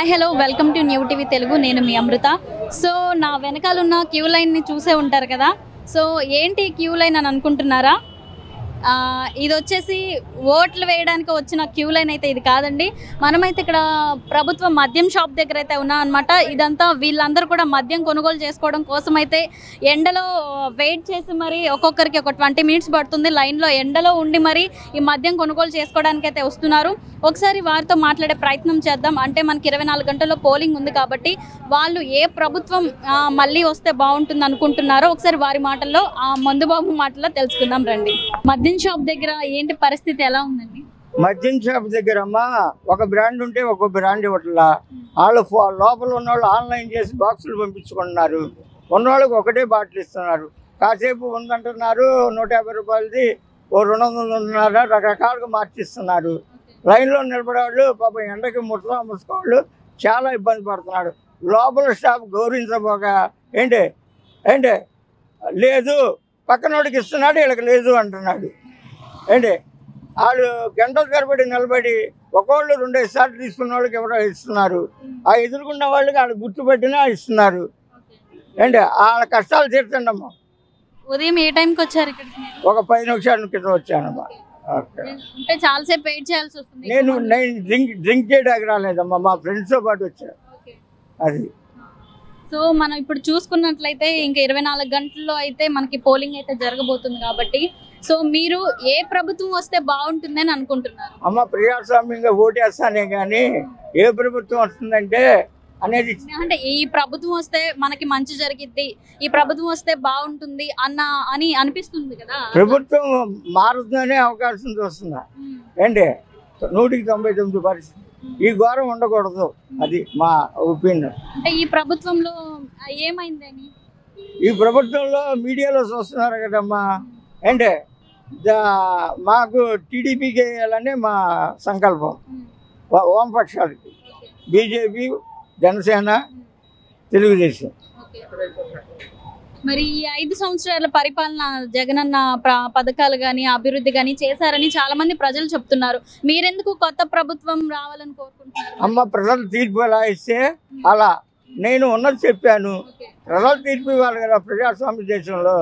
Hi hello welcome to New TV Telugu నేను మీ అమృత. So నా వెనకాల ఉన్న క్యూ లైన్ని చూసే ఉంటారు కదా. సో ఏంటి క్యూ లైన్ అని అనుకుంటున్నారా? ఇది వచ్చేసి ఓట్లు వేయడానికి వచ్చిన క్యూ లైన్ అయితే ఇది కాదండి. మనమైతే ఇక్కడ ప్రభుత్వ మద్యం షాప్ దగ్గర అయితే ఉన్నాం అనమాట ఇదంతా వీళ్ళందరూ కూడా మద్యం కొనుగోలు చేసుకోవడం కోసం అయితే ఎండలో వెయిట్ చేసి మరి ఒక్కొక్కరికి ఒక ట్వంటీ మినిట్స్ పడుతుంది. లైన్లో ఎండలో ఉండి మరి ఈ మద్యం కొనుగోలు చేసుకోవడానికి అయితే వస్తున్నారు. ఒకసారి వారితో మాట్లాడే ప్రయత్నం చేద్దాం. అంటే మనకి ఇరవై నాలుగు గంటల్లో పోలింగ్ ఉంది కాబట్టి వాళ్ళు ఏ ప్రభుత్వం మళ్ళీ వస్తే బాగుంటుంది అనుకుంటున్నారో ఒకసారి వారి మాటల్లో ఆ మందుబాబు మాటల్లో తెలుసుకుందాం రండి. మద్యం షాప్ దగ్గర ఏంటి పరిస్థితి ఎలా ఉందండి? మద్యం షాప్ దగ్గర అమ్మా ఒక బ్రాండ్ ఉంటే ఒక బ్రాండ్ ఇవ్వట్లా. వాళ్ళు లోపల ఉన్నవాళ్ళు ఆన్లైన్ చేసి బాక్సులు పంపించుకుంటున్నారు. ఉన్నవాళ్ళకి ఒకటే బాటిల్ ఇస్తున్నారు. కాసేపు ఉందంటున్నారు నూట యాభై రూపాయలది ఓ రెండు వందలు ఉంటున్నారు రకరకాలుగా మార్చిస్తున్నారు. లైన్లో నిలబడేవాళ్ళు పాపం ఎండకి ముట్లా ముసుకోవాళ్ళు చాలా ఇబ్బంది పడుతున్నాడు లోపల స్టాఫ్ గౌరవించబోగా ఏంటి? ఏంటి? లేదు పక్కనోడికి ఇస్తున్నాడు వీళ్ళకి లేదు అంటున్నాడు. ఏంటి? వాళ్ళు గంటల తరబడి నిలబడి ఒకళ్ళు రెండేసి సార్లు తీసుకున్న వాళ్ళకి ఎవరో ఇస్తున్నారు. ఆ ఎదుర్కొన్న వాళ్ళకి వాళ్ళు గుర్తుపెట్టినా ఇస్తున్నారు. ఏంటి? వాళ్ళ కష్టాలు తీర్చండమ్మా. ఉదయం ఏ టైంకి వచ్చారు ఇక్కడికి? ఒక పది నిమిషాల క్రితం వచ్చానమ్మా. ఓకే. అంటే చాలాసేపు వెయిట్ చేయాల్సి వస్తుంది. నేను నేను డ్రింక్ డ్రింక్ చేయడానికి రాలేదమ్మా. మా ఫ్రెండ్స్తో పాటు వచ్చాను. అది. సో మనం ఇప్పుడు చూసుకున్నట్లయితే ఇంకా ఇరవై నాలుగు గంటల్లో అయితే మనకి పోలింగ్ అయితే జరగబోతుంది కాబట్టి సో మీరు ఏ ప్రభుత్వం వస్తే బాగుంటుంది అని అనుకుంటున్నారు? అమ్మ ప్రజాస్వామ్యంగా ఓటేస్తానే కానీ ఏ ప్రభుత్వం వస్తుందంటే అనేది అంటే ఈ ప్రభుత్వం వస్తే మనకి మంచి జరిగిద్ది ఈ ప్రభుత్వం వస్తే బాగుంటుంది అన్న అని అనిపిస్తుంది కదా? ప్రభుత్వం మారుతుందనే అవకాశం ఉమ్, ఏంటి? నూటికి తొంభై తొమ్మిది పరిస్థితి ఈ ఘోరం ఉండకూడదు. అది మా ఒపీనియన్. అంటే ఈ ప్రభుత్వంలో ఏమైందని ఈ ప్రభుత్వంలో మీడియాలో చూస్తున్నారు కదమ్మా. దా- మాకు టీడీపీకి వేయాలని మా సంకల్పం. వామపక్షాలకి. బీజేపీ జనసేన తెలుగుదేశం. మరి ఈ ఐదు సంవత్సరాల పరిపాలన జగనన్న పథకాలు కానీ అభివృద్ధి కానీ చేశారని చాలా మంది ప్రజలు చెప్తున్నారు. మీరెందుకు కొత్త ప్రభుత్వం రావాలని కోరుకుంటున్నారు? అమ్మ ప్రజలు తీర్పు ఎలా ఇస్తే అలా. నేను ఉన్నది చెప్పాను. ప్రజలు తీర్పు ఇవ్వాలి కదా ప్రజాస్వామ్య దేశంలో.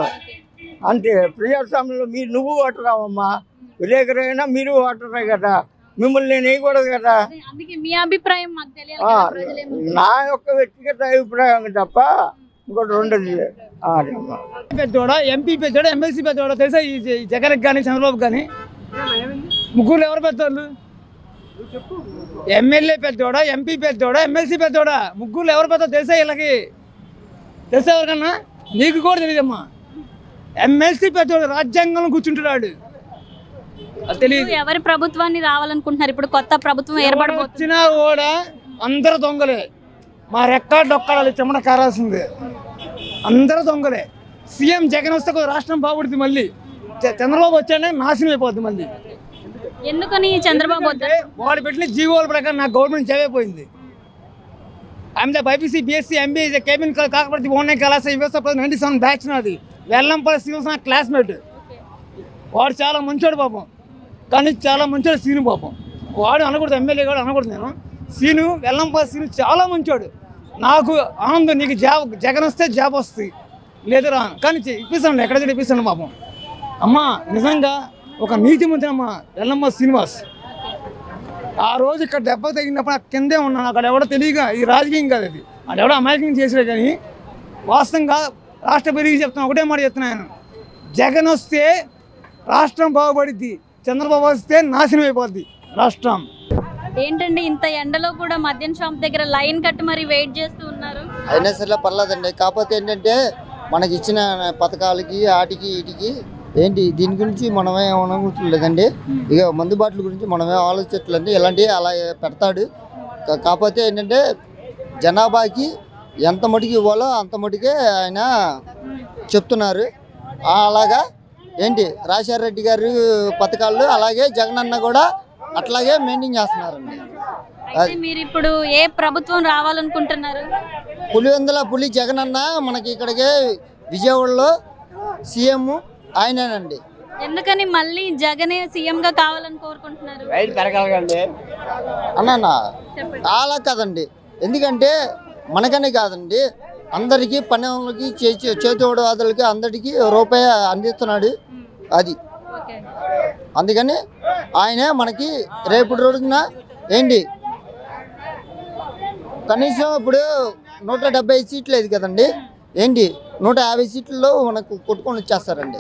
అంతే. ప్రజాస్వామ్యంలో మీరు నువ్వు ఓటరావమ్మా విలేకరైనా మీరు ఓటరే కదా. మిమ్మల్ని నేను వేయకూడదు కదా. మీ అభిప్రాయం. నా యొక్క వ్యక్తిగత అభిప్రాయం తప్ప ఇంకోటి అదేమ్మా. పెద్దోడా ఎంపీ పెద్దోడా ఎమ్మెల్సీ పెద్దోడా? తెలుసా ఈ జగన్కి కానీ చంద్రబాబు కానీ ముగ్గురు ఎవరు పెద్దోళ్ళు? ఎమ్మెల్యే పెద్దోడా ఎంపీ పెద్దోడా ఎమ్మెల్సీ పెద్దోడా? ముగ్గురు ఎవరు పెద్ద తెలుసా వీళ్ళకి? తెలుసా ఎవరికన్నా? నీకు కూడా తెలియదమ్మా ఎమ్మెల్సీ పెద్దోడు రాజ్యాంగంలో కూర్చుంటున్నాడు. అది తెలియదు ఎవరి ప్రభుత్వాన్ని రావాలనుకుంటున్నారు? ఇప్పుడు కొత్త ప్రభుత్వం ఏర్పడబోతుంది. వచ్చినా కూడా అందరూ దొంగలే. మా రెక్కార్డు ఒక్కడాలి చెమట కారాల్సిందే. అందరూ దొంగలే. సీఎం జగన్ వస్తే రాష్ట్రం బాగుపడుతుంది మళ్ళీ. చంద్రబాబు వచ్చానే నాశనం అయిపోద్ది మళ్ళీ. ఎందుకని చంద్రబాబు వాడు పెట్టిన జీవోల ప్రకారం నాకు గవర్నమెంట్ జాబ్ అయిపోయింది I'm the BiPC BSc MBA cabin కాకపోతే ఓన్లీ కళాశాల యూఎస్ నైన్టీ సెవెన్ బ్యాచ్ నాది. వెల్లంపల్లి శ్రీనివాస్ నా క్లాస్మేట్ వాడు చాలా మంచోడు పాపం. కానీ చాలా మంచోడు సీను పాపం. వాడు అనకూడదు ఎమ్మెల్యే కూడా అనకూడదు నేను. సీను వెల్లంపల్లి సీను చాలా మంచోడు. నాకు ఆనందం నీకు జాబ్ జగన్ వస్తే జాబ్ వస్తుంది. లేదు రా కానీ ఇప్పిస్తాను ఎక్కడ చూడ ఇప్పిస్తాను పాపం అమ్మా నిజంగా ఒక నీతిమంత్రి అమ్మ ఎల్లమ్మ శ్రీనివాస్. ఆ రోజు ఇక్కడ దెబ్బ తగినప్పుడు కిందే ఉన్నాను అక్కడ ఎవడో తెలియక ఈ రాజకీయం కాదు అది. అది ఎవడో అమాయకం చేసాడు కానీ వాస్తవంగా రాష్ట్ర పెరిగి చెప్తాను ఒకటే మాట చెప్తున్నాను జగన్ వస్తే రాష్ట్రం బాగుపడిద్ది చంద్రబాబు వస్తే నాశనం అయిపోద్ది రాష్ట్రం. ఏంటండి ఇంత ఎండలో కూడా మద్యం షాప్ దగ్గర లైన్ కట్టి మరి వెయిట్ చేస్తూ ఉన్నారు? అయినా సరే పర్లేదండి. కాకపోతే ఏంటంటే మనకి ఇచ్చిన పథకాలకి ఆటికి వీటికి ఏంటి దీని గురించి మనమే అనుకుంటలేదండి ఇక మందు బాటల గురించి మనమే ఆలోచించట్లేదు ఇలాంటివి అలా పెడతాడు. కాకపోతే ఏంటంటే జనాభాకి ఎంత మటుకు ఇవ్వాలో అంత మటుకే ఆయన చెప్తున్నారు. అలాగా ఏంటి రాజశేఖర రెడ్డి గారి పథకాలు అలాగే జగనన్న కూడా అట్లాగే మెయింటైన్ చేస్తున్నారండి. అయితే మీరు ఇప్పుడు ఏ ప్రభుత్వం రావాలనుకుంటున్నారు? పులివెందుల పులి జగనన్న మనకి ఇక్కడికే విజయవాడలో సీఎం ఆయనేనండి. ఎందుకని మళ్ళీ జగనే సీఎం గా కావాలని కోరుకుంటున్నారు? అన్న అలా కదండి. ఎందుకంటే మనకనే కాదండి. అందరికీ పనులకి చేతివాదులకి అందరికీ రూపాయి అందిస్తున్నాడు. అది. అందుకని ఆయనే మనకి రేపటి రోజున ఏంటి? కనీసం ఇప్పుడు నూట డెబ్బై సీట్లు లేదు కదండి. ఏంటి? నూట యాభై సీట్లలో మనకు కొట్టుకొని వచ్చేస్తారండి.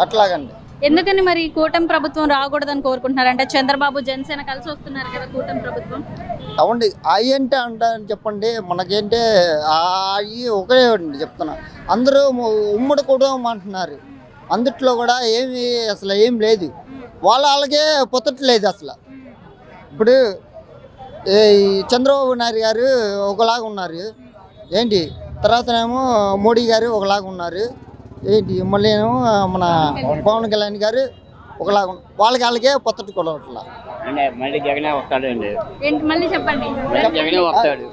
అట్లాగండి. ఎందుకని మరి కూటమి ప్రభుత్వం రాకూడదని కోరుకుంటున్నారు అంటే చంద్రబాబు జనసేన కలిసి వస్తున్నారు కదా కూటమి ప్రభుత్వం. అవండి అవి అంటే అంటారని చెప్పండి. మనకేంటే అవి ఒకే అండి చెప్తున్నా. అందరూ ఉమ్మడి కుటుంబం అంటున్నారు. అందుట్లో కూడా ఏమి అసలు ఏం లేదు. వాళ్ళ వాళ్ళకే పొత్తట్లేదు అసలు. ఇప్పుడు ఈ చంద్రబాబు నాయుడు గారు ఒకలాగా ఉన్నారు. ఏంటి? తర్వాతనేమో మోడీ గారు ఒకలాగా ఉన్నారు. ఏంటి? మళ్ళీ ఏమో మన పవన్ కళ్యాణ్ గారు ఒకలాగా ఉన్నారు. వాళ్ళకి వాళ్ళకే పొత్తటి కూడా మళ్ళీ జగనే వస్తాడండి. ఏంటి? మళ్ళీ చెప్పండి. మళ్ళీ జగనే వస్తాడు.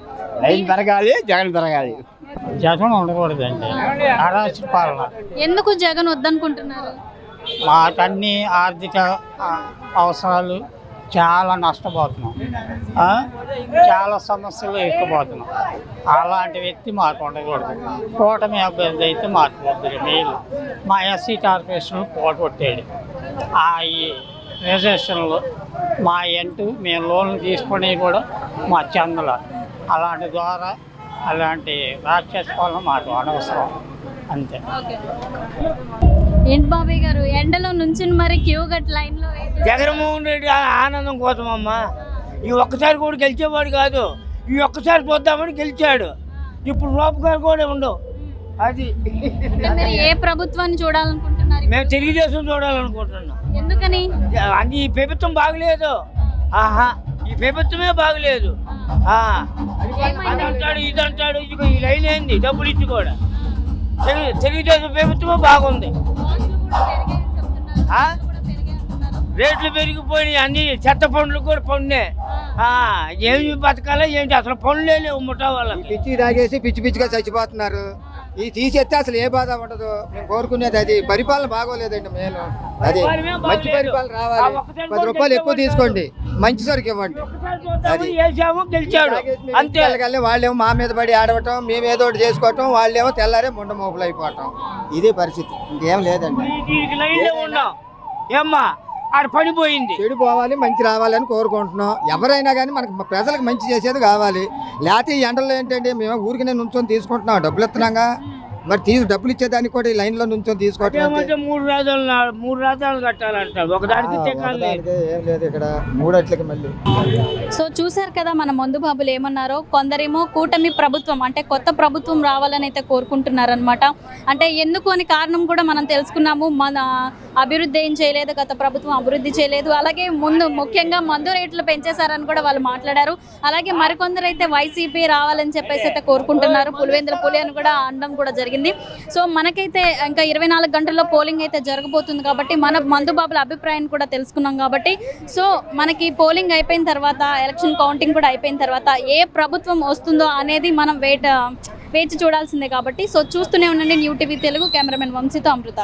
లైన్ పెరగాలి జగన్ పెరగాలి. జగన్ ఉండకూడదండి. అరాచక పాలన. ఎందుకు జగన్ వద్దనుకుంటున్నారు? మాకన్నీ ఆర్థిక అవసరాలు చాలా నష్టపోతున్నాం. చాలా సమస్యలు ఎక్కిపోతున్నాం. అలాంటి వ్యక్తి మాకు ఉండకూడదు. కూటమి అభ్యర్థి అయితే మాకు వద్దు మేలు మా ఎస్సీ కార్పొరేషన్ పోగొట్టాడు ఆ ఈ రిజర్వేషన్లు మా ఎంటు మేము లోన్లు తీసుకునేవి కూడా మా చందల. అలాంటి ద్వారా అలాంటి రాక్షస పాలన మాకు అనవసరం. అంతే. ఏంటి బాబాయ్ గారు? ఎండలో నుంచి మరి క్యూ గట్ లైన్లో జగన్మోహన్ రెడ్డి ఆనందం కోసం అమ్మా ఈ ఒక్కసారి కూడా గెలిచేవాడు కాదు. ఈ ఒక్కసారి చూద్దామని గెలిచాడు. ఇప్పుడు రూపకాలు కూడా ఉండవు. అది మీరు ఏ ప్రభుత్వాన్ని చూడాలనుకుంటున్నారు మేము తెలుగుదేశం చూడాలనుకుంటున్నాం. ఎందుకని? అది ఈ ప్రభుత్వం బాగలేదు. ఆహా ఈ ప్రభుత్వమే బాగలేదు. అది అంటాడు ఇది అంటాడు ఈ లైన్ ఏంది? డబ్బులు ఇచ్చి కూడా. తెలుగు తెలుగుదేశం ప్రభుత్వమే బాగుంది? రేట్లు పెరిగిపోయినాయి అన్ని చెత్త పండ్లు కూడా పండే ఏమి బతకాలా ఏంటి? అసలు పనులే లేవు ముఠా వాళ్ళకి. పిచ్చి తాగేసి పిచ్చి పిచ్చిగా చచ్చిపోతున్నారు. ఈ తీసేస్తే అసలు ఏ బాధ ఉండదు. మేము కోరుకునేది అది. పరిపాలన బాగోలేదండి నేను అది మంచి. పరిపాలన రావాలి. పది రూపాయలు ఎక్కువ తీసుకోండి. మంచి సరుకు ఇవ్వండి. వేసాము గెలిచాడు. అంతే. వాళ్ళేమో మా మీద పడి ఆడవటం మేము ఏదో ఒకటి చేసుకోవటం వాళ్ళేమో తెల్లారే ముండ మోపులు అయిపోవటం. ఇదే పరిస్థితి. ఇంకేం లేదండి. ఏమ్మా? ఆడ పడిపోయింది చెడు పోవాలి మంచి రావాలని కోరుకుంటున్నాం. ఎవరైనా కానీ మనకు ప్రజలకు మంచి చేసేది కావాలి. లేకపోతే ఈ ఎండల్లో ఏంటంటే మేము ఊరికి నుంచొని తీసుకుంటున్నాం. డబ్బులు ఇస్తున్నాగా. మరి తీసు డబ్బులు ఇచ్చేదానికి కూడా ఈ లైన్లో నుంచొని తీసుకోవటం మూడు రాజాలు మూడు రాజాలు కట్టాలంటాడు ఒకదానికి తెక్కాలి ఒకదానికే ఏం లేదు ఇక్కడ. మూడట్లకి మళ్ళీ. సో చూశారు కదా మన మందు బాబులు ఏమన్నారో? కొందరేమో కూటమి ప్రభుత్వం అంటే కొత్త ప్రభుత్వం రావాలని అయితే కోరుకుంటున్నారనమాట అంటే ఎందుకు అని కారణం కూడా మనం తెలుసుకున్నాము. మన అభివృద్ధి ఏం చేయలేదు గత ప్రభుత్వం అభివృద్ధి చేయలేదు. అలాగే ముందు ముఖ్యంగా మందు రేట్లు పెంచేశారని కూడా వాళ్ళు మాట్లాడారు. అలాగే మరికొందరు అయితే వైసీపీ రావాలని చెప్పేసి అయితే కోరుకుంటున్నారు. పులివెందుల పులి అని కూడా అనడం కూడా జరిగింది. సో మనకైతే ఇంకా ఇరవై నాలుగు గంటల్లో పోలింగ్ అయితే జరగబోతుంది కాబట్టి మన మందుబాబుల అభిప్రాయాన్ని కూడా తెలుసుకున్నాం కాబట్టి. సో మనకి పోలింగ్ అయిపోయిన తర్వాత ఎలక్షన్ కౌంటింగ్ కూడా అయిపోయిన తర్వాత ఏ ప్రభుత్వం వస్తుందో అనేది మనం వేట వేచి చూడాల్సిందే కాబట్టి. సో చూస్తూనే ఉండండి న్యూ టీవీ తెలుగు కెమెరామెన్ వంశీతో అమృత.